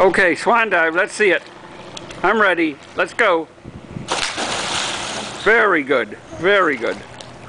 Okay, swan dive, let's see it. I'm ready. Let's go. Very good. Very good.